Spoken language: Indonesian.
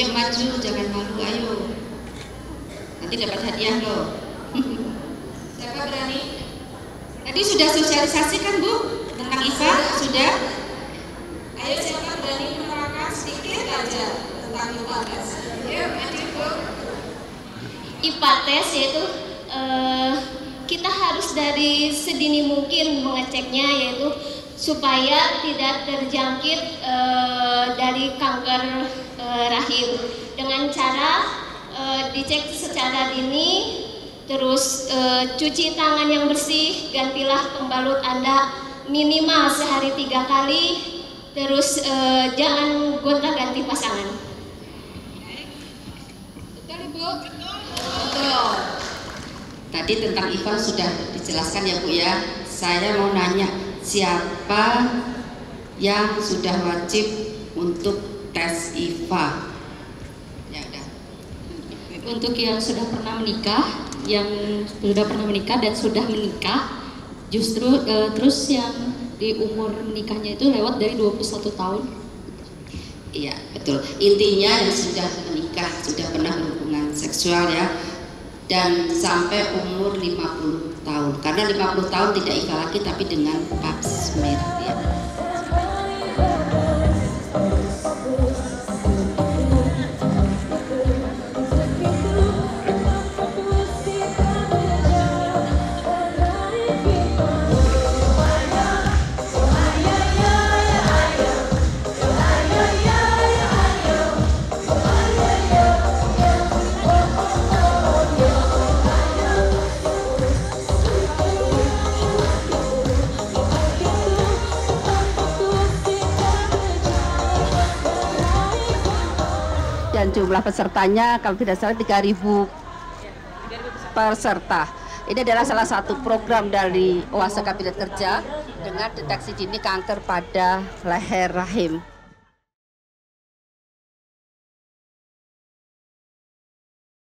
Ayo maju, jangan malu, ayo. Nanti dapat hadiah loh. Siapa berani? Tadi sudah sosialisasi kan Bu? Tentang IFA, sudah? Ayo siapa berani menerangkan sedikit aja tentang IFA tes? Ayo maju Bu. IPA tes yaitu eh, kita harus dari sedini mungkin mengeceknya yaitu supaya tidak terjangkit eh, dari kanker eh, rahim dengan cara eh, dicek secara dini terus eh, cuci tangan yang bersih gantilah pembalut anda minimal sehari tiga kali terus eh, jangan gonta-ganti pasangan Betul Ibu? Betul. Tadi tentang IFA sudah dijelaskan ya Bu ya. Saya mau nanya siapa yang sudah wajib untuk tes IFA? Ya udah. untuk yang sudah pernah menikah, yang sudah pernah menikah dan sudah menikah, justru eh, terus yang di umur menikahnya itu lewat dari 21 tahun. Iya, betul. Intinya yang sudah menikah, sudah pernah berhubungan seksual ya. Dan sampai umur 50 tahun. Karena 50 tahun tidak lagi tapi dengan pap smear ya. Dan jumlah pesertanya kalau tidak salah 3000 peserta. Ini adalah salah satu program dari OASA Kabinet Kerja dengan deteksi dini kanker pada leher rahim.